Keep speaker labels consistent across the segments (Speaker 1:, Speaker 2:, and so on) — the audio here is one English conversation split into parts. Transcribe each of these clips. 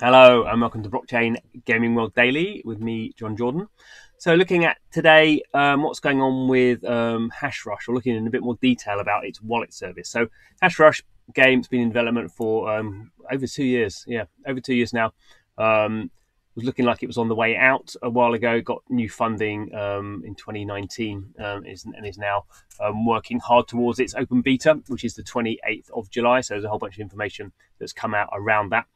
Speaker 1: Hello, and welcome to Blockchain Gaming World Daily with me, Jon Jordan. So, looking at today, um, what's going on with um, Hashrush, or looking in a bit more detail about its wallet service. So, Hashrush game's been in development for um, over two years. Yeah, over two years now. Um, was looking like it was on the way out a while ago. Got new funding um, in 2019 um, is, and is now um, working hard towards its open beta, which is the 28th of July. So there's a whole bunch of information that's come out around that.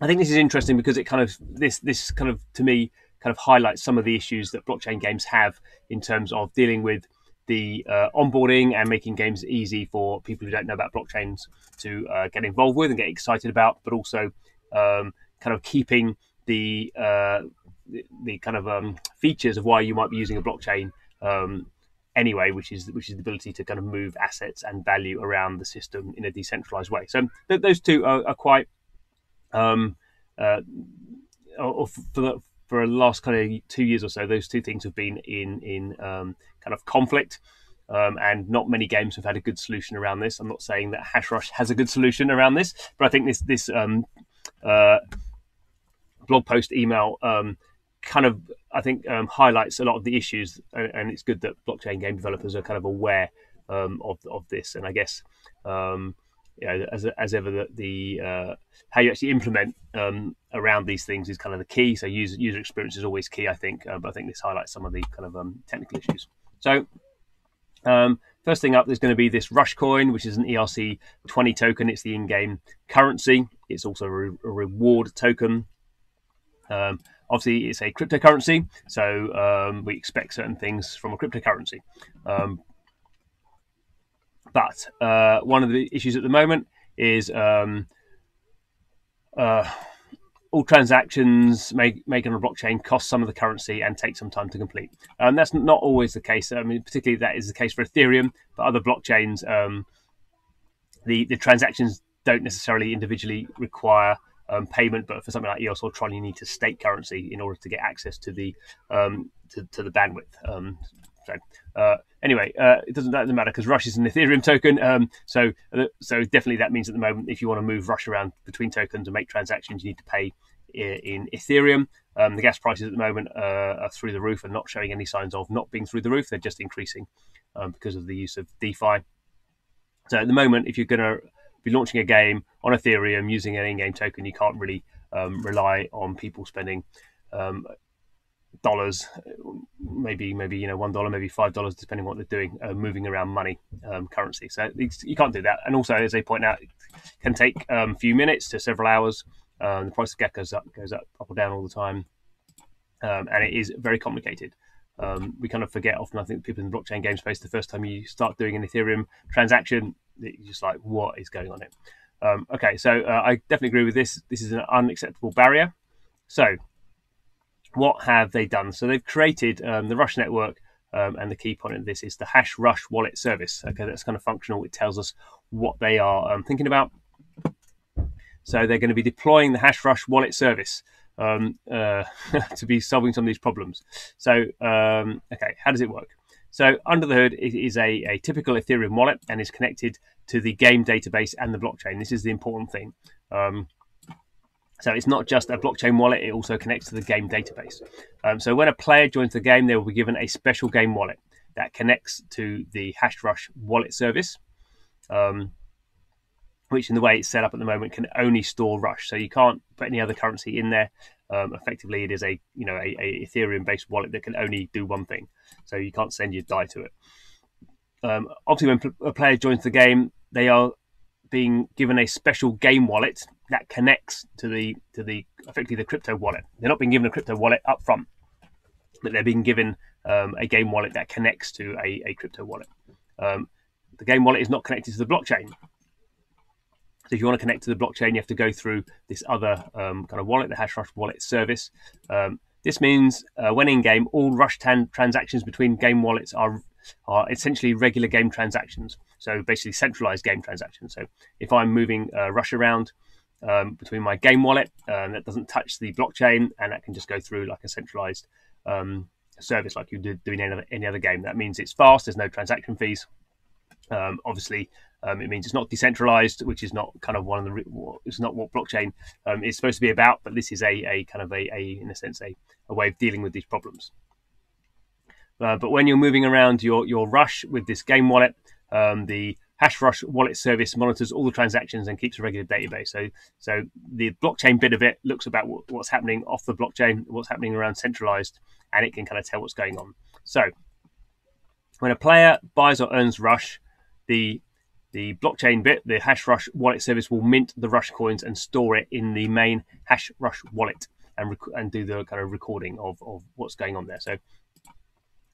Speaker 1: I think this is interesting because it kind of this this kind of to me kind of highlights some of the issues that blockchain games have in terms of dealing with the uh, onboarding and making games easy for people who don't know about blockchains to uh, get involved with and get excited about, but also um, kind of keeping the uh, the, kind of um, features of why you might be using a blockchain um, anyway, which is which is the ability to kind of move assets and value around the system in a decentralized way. So th- those two are, are quite um, uh, for the for the last kind of two years or so, those two things have been in in um, kind of conflict. Um, and not many games have had a good solution around this. I'm not saying that Hashrush has a good solution around this, but I think this this um, uh, blog post email um, kind of I think um, highlights a lot of the issues, and, and, it's good that blockchain game developers are kind of aware um, of of this. And I guess um, you know, as, as ever, the, the uh, how you actually implement um, around these things is kind of the key. So user user experience is always key, I think. Uh, but I think this highlights some of the kind of um, technical issues. So um, first thing up, there's going to be this Rush coin, which is an ERC 20 token. It's the in-game currency. It's also a, re- a reward token. Um, obviously, it's a cryptocurrency, so um, we expect certain things from a cryptocurrency. But uh, one of the issues at the moment is um, uh, all transactions make, made on a blockchain cost some of the currency and take some time to complete. Um, that's not always the case. I mean, particularly that is the case for Ethereum, but other blockchains, um, the the transactions don't necessarily individually require um, payment, but for something like EOS or Tron, you need to stake currency in order to get access to the um, to, to, the bandwidth. Um, so uh, anyway, uh, it doesn't, doesn't matter because Rush is an Ethereum token. Um, so uh, so definitely that means at the moment, if you want to move Rush around between tokens and make transactions, you need to pay in Ethereum. Um, the gas prices at the moment uh, are through the roof and not showing any signs of not being through the roof. They're just increasing um, because of the use of DeFi. So at the moment, if you're going to be launching a game on Ethereum using an in-game token, you can't really um, rely on people spending um, dollars, maybe maybe you know one dollar, maybe five dollars, depending on what they're doing, uh, moving around money um, currency. So you can't do that. And also, as they point out, it can take um, a few minutes to several hours. Um, the price of gas goes up, goes up, up or down all the time, um, and it is very complicated. Um, we kind of forget often. I think people in the blockchain game space, the first time you start doing an Ethereum transaction, you're just like, what is going on here? Um, okay, so uh, I definitely agree with this. This is an unacceptable barrier. So what have they done? So they've created um, the Rush network, um, and the key point of this is the Hash Rush wallet service. Okay, that's kind of functional. It tells us what they are um, thinking about. So they're going to be deploying the Hash Rush wallet service um, uh, to be solving some of these problems. So, um, okay, how does it work? So under the hood, it is a, a typical Ethereum wallet and is connected to the game database and the blockchain. This is the important thing. So it's not just a blockchain wallet, it also connects to the game database. Um, so when a player joins the game, they will be given a special game wallet that connects to the Hashrush wallet service, um, which in the way it's set up at the moment can only store Rush. So you can't put any other currency in there. Um, effectively, it is a you know a, a Ethereum-based wallet that can only do one thing. So you can't send your DAI to it. Um, obviously, when a player joins the game, they are being given a special game wallet that connects to the to the effectively the crypto wallet. They're not being given a crypto wallet up front, but they're being given um, a game wallet that connects to a, a crypto wallet. Um, the game wallet is not connected to the blockchain. So if you want to connect to the blockchain, you have to go through this other um, kind of wallet, the Hashrush wallet service. Um, this means uh, when in game, all Rush tan- transactions between game wallets are are essentially regular game transactions. So basically centralized game transactions. So if I'm moving uh, Rush around, um, between my game wallet um, that doesn't touch the blockchain and that can just go through like a centralized um, service like you do doing any other, any other game. That means it's fast. There's no transaction fees. Um, obviously, Um, it means it's not decentralized, which is not kind of one of the it's not what blockchain um, is supposed to be about. But this is a, a kind of a, a in a sense a, a way of dealing with these problems. Uh, but when you're moving around your your Rush with this game wallet, um, the Hashrush wallet service monitors all the transactions and keeps a regular database. So, so the blockchain bit of it looks about what, what's happening off the blockchain, what's happening around centralized, and it can kind of tell what's going on. So, when a player buys or earns Rush, the the blockchain bit, the Hashrush wallet service will mint the Rush coins and store it in the main Hashrush wallet and rec- and do the kind of recording of, of what's going on there. So,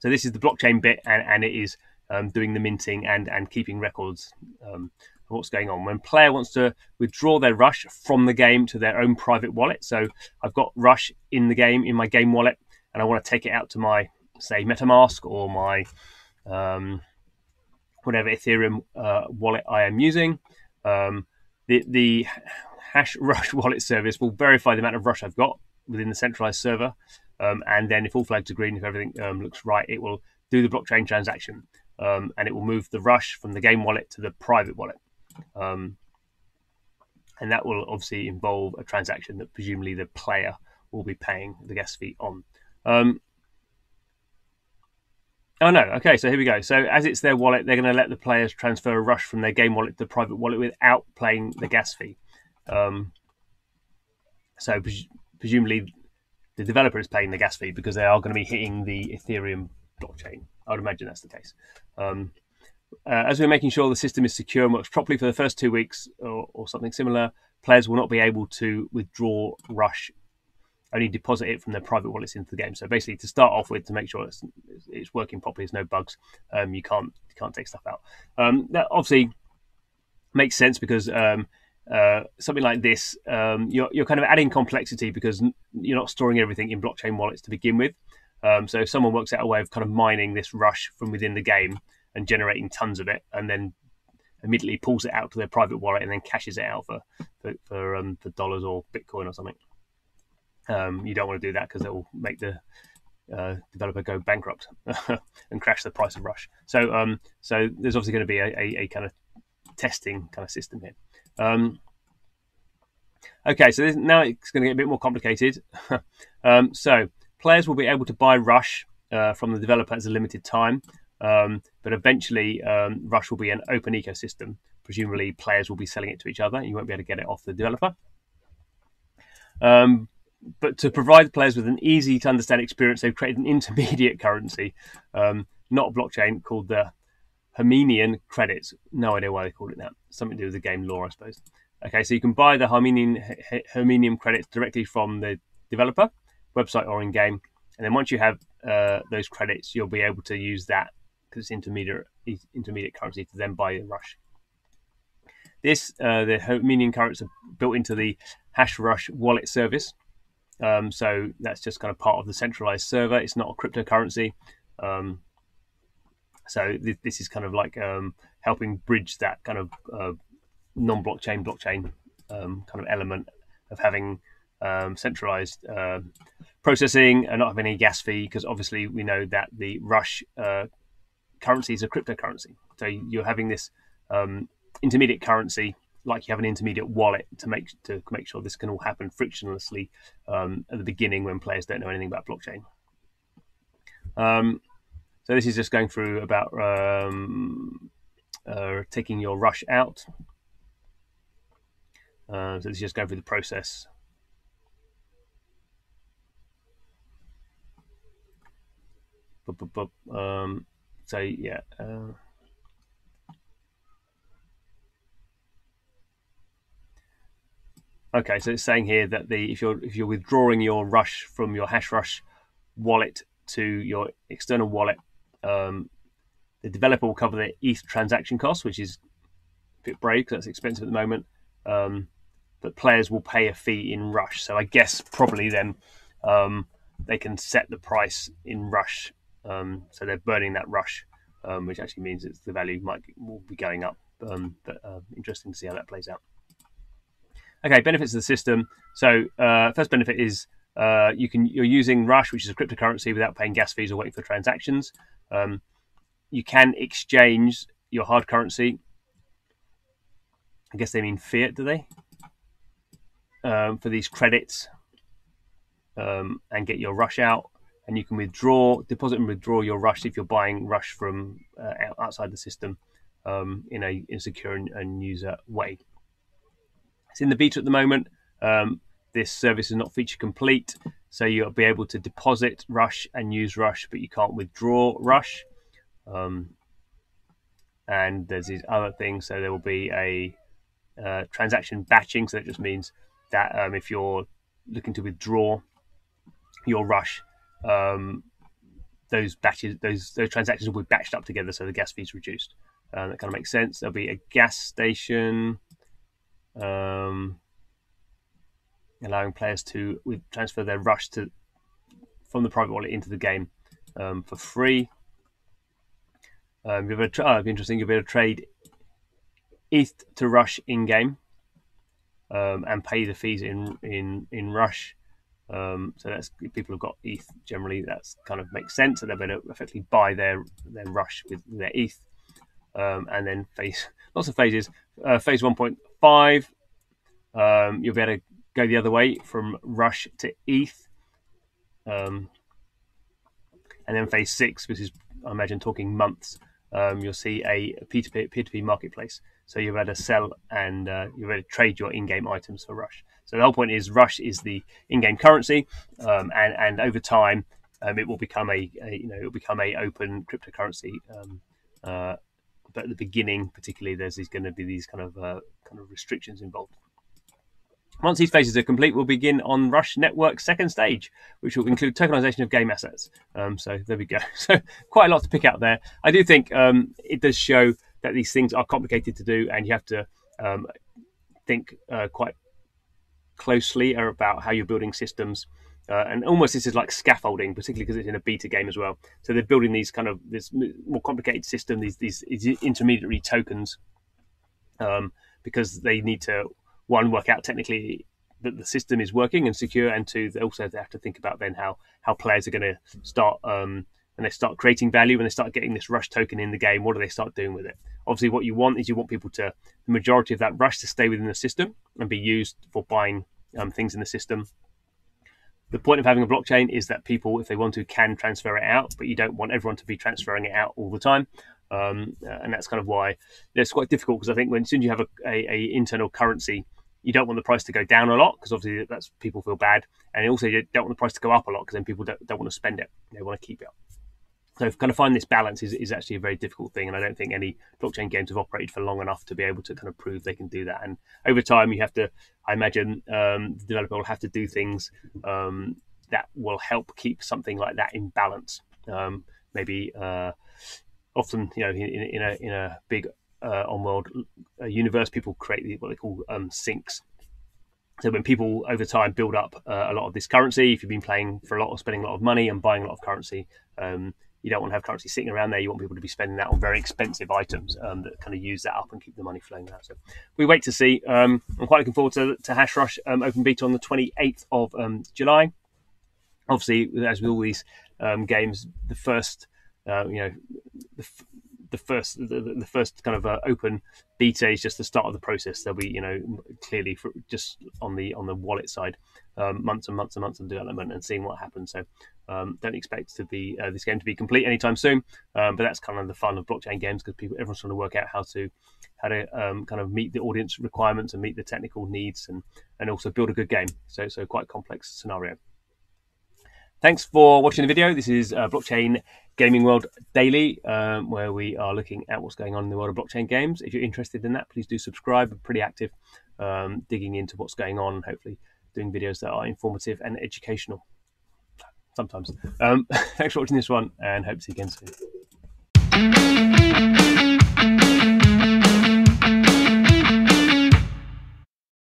Speaker 1: so this is the blockchain bit, and, and it is um, doing the minting and and keeping records um, of what's going on. When player wants to withdraw their Rush from the game to their own private wallet, so I've got Rush in the game in my game wallet, and I want to take it out to my say MetaMask or my um, whatever Ethereum uh, wallet I am using. Um, the the Hash Rush wallet service will verify the amount of Rush I've got within the centralized server. Um, and then if all flags are green, if everything um, looks right, it will do the blockchain transaction um, and it will move the rush from the game wallet to the private wallet. Um, and that will obviously involve a transaction that presumably the player will be paying the gas fee on. Um, oh no, okay, so here we go. So as it's their wallet, they're going to let the players transfer a rush from their game wallet to the private wallet without paying the gas fee. Um, so pres- presumably the developer is paying the gas fee because they are going to be hitting the Ethereum blockchain. I would imagine that's the case. Um, uh, as we're making sure the system is secure and works properly for the first two weeks or, or, something similar, players will not be able to withdraw Rush, only deposit it from their private wallets into the game. So basically, to start off with, to make sure it's, it's working properly, there's no bugs, um, you can't you can't take stuff out. Um, that obviously makes sense because um, uh, something like this, um, you're, you're kind of adding complexity because you're not storing everything in blockchain wallets to begin with. Um, so if someone works out a way of kind of mining this rush from within the game and generating tons of it, and then immediately pulls it out to their private wallet and then cashes it out for for for, um, for dollars or Bitcoin or something, um, you don't want to do that because it will make the uh, developer go bankrupt and crash the price of Rush. So um, so there's obviously going to be a, a, a, kind of testing kind of system here. Um, okay, so this, now it's going to get a bit more complicated. um, so players will be able to buy Rush uh, from the developer as a limited time, um, but eventually um, Rush will be an open ecosystem. Presumably, players will be selling it to each other. You won't be able to get it off the developer. Um, but to provide players with an easy to understand experience, they've created an intermediate currency, um, not a blockchain, called the Herminian credits. No idea why they call it that. Something to do with the game lore, I suppose. Okay, so you can buy the Herminian, Herminium credits directly from the developer website or in game. And then once you have uh, those credits, you'll be able to use that because it's intermediate intermediate currency to then buy rush. This uh, the Herminian currents are built into the Hashrush wallet service. Um, so that's just kind of part of the centralized server. It's not a cryptocurrency. Um, so th- this is kind of like um, helping bridge that kind of uh, non-blockchain blockchain um, kind of element of having um, centralized uh, processing and not having any gas fee because obviously we know that the Rush uh, currency is a cryptocurrency. So you're having this um, intermediate currency like you have an intermediate wallet to make to make sure this can all happen frictionlessly um, at the beginning when players don't know anything about blockchain. Um, so this is just going through about um, uh, taking your rush out. Uh, so this is just going through the process Um, so yeah. Uh, okay, so it's saying here that the if you're if you're withdrawing your Rush from your hash rush wallet to your external wallet, um, the developer will cover the ETH transaction cost, which is a bit brave because that's expensive at the moment. Um, but players will pay a fee in Rush. So I guess probably then um, they can set the price in Rush um, so they're burning that rush, um, which actually means that the value might will be going up. Um, but uh, interesting to see how that plays out. Okay, benefits of the system. So uh, first benefit is uh, you can you're using Rush, which is a cryptocurrency, without paying gas fees or waiting for transactions. Um, you can exchange your hard currency I guess they mean fiat, do they? Um, for these credits um, and get your rush out. And you can withdraw, deposit and withdraw your rush if you're buying rush from uh, outside the system um, in a, secure and, and, user way. It's in the beta at the moment. Um, this service is not feature complete, so you'll be able to deposit Rush and use Rush, but you can't withdraw Rush. Um, and there's these other things. So there will be a uh, transaction batching. So that just means that um, if you're looking to withdraw your rush, um, those batches, those those transactions will be batched up together, so the gas fee's reduced. Uh, that kind of makes sense. There'll be a gas station, um, allowing players to transfer their rush to from the private wallet into the game um, for free. Um, you'll be able to, oh, interesting. You'll be able to trade ETH to Rush in game um, and pay the fees in in in Rush. Um, so that's people have got ETH generally. That's kind of makes sense. So they're going to effectively buy their their Rush with their ETH, um, and then phase lots of phases. Uh, phase one point five, um, you'll be able to go the other way from Rush to ETH, um, and then phase six, which is I imagine talking months um, you'll see a P2P, P2P marketplace. So you're able to sell and uh, you're able to trade your in-game items for Rush. So the whole point is Rush is the in-game currency, um, and and over time um, it will become a, a, you know it will become a open cryptocurrency. Um, uh, but at the beginning, particularly, there's going to be these kind of uh, kind of restrictions involved. Once these phases are complete, we'll begin on Rush Network's second stage, which will include tokenization of game assets. Um, so there we go. So quite a lot to pick out there. I do think um, it does show that these things are complicated to do, and you have to um, think uh, quite closely about how you're building systems. Uh, and almost this is like scaffolding, particularly because it's in a beta game as well. So they're building these kind of this more complicated system, these these, intermediary tokens, um, because they need to one work out technically that the system is working and secure, and two, they also have to think about then how how players are going to start um, when they start creating value, when they start getting this rush token in the game. What do they start doing with it? Obviously, what you want is you want people to the majority of that rush to stay within the system and be used for buying um, things in the system. The point of having a blockchain is that people, if they want to, can transfer it out, but you don't want everyone to be transferring it out all the time. Um, and that's kind of why it's quite difficult because I think when soon as you have a, a, a internal currency you don't want the price to go down a lot because obviously that's people feel bad, and also you don't want the price to go up a lot because then people don't, don't want to spend it; they want to keep it. So kind of find this balance is, is actually a very difficult thing, and I don't think any blockchain games have operated for long enough to be able to kind of prove they can do that. And over time, you have to, I imagine, um, the developer will have to do things um, that will help keep something like that in balance. Um, maybe uh, often, you know, in, in, a in a big uh, on World uh, Universe, people create what they call um, sinks. So when people over time build up uh, a lot of this currency, if you've been playing for a lot of spending a lot of money and buying a lot of currency, um, you don't want to have currency sitting around there. You want people to be spending that on very expensive items um, that kind of use that up and keep the money flowing out. So we wait to see. Um, I'm quite looking forward to, to Hashrush um, Open Beta on the 28th of um, July. Obviously, as with all these um, games, the first, uh, you know, the, the first the, the first kind of uh, open beta is just the start of the process. There'll be you know clearly for, just on the on the wallet side um, months and months and months of development and seeing what happens. So um, don't expect to be uh, this game to be complete anytime soon. Um, but that's kind of the fun of blockchain games because people everyone's trying to work out how to how to um, kind of meet the audience requirements and meet the technical needs and and also build a good game. So so quite complex scenario. Thanks for watching the video. This is uh, Blockchain Gaming World Daily, um, where we are looking at what's going on in the world of blockchain games. If you're interested in that, please do subscribe. We're pretty active, um, digging into what's going on, hopefully doing videos that are informative and educational sometimes. Um, thanks for watching this one, and hope to see you again soon.